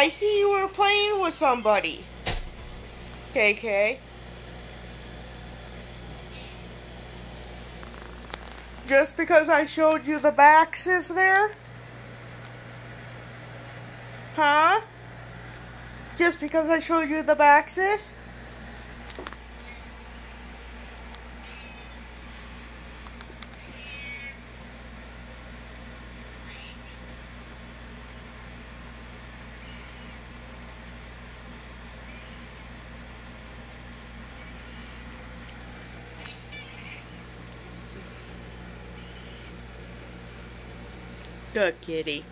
I see you were playing with somebody. Kaykay. Just because I showed you the backs is there? Huh? Just because I showed you the Baxis? Good kitty.